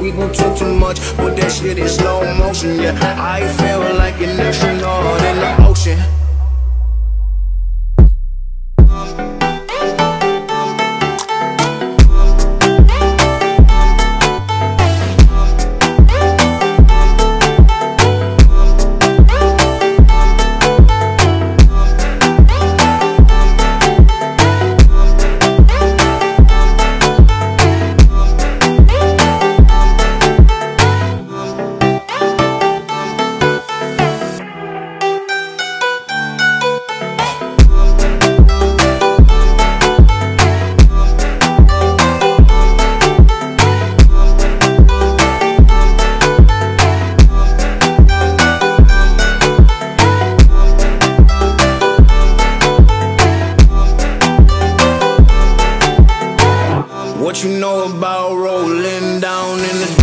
These people talk too much, but that shit is slow motion. Yeah, I feel like an astronaut you know about rolling down in the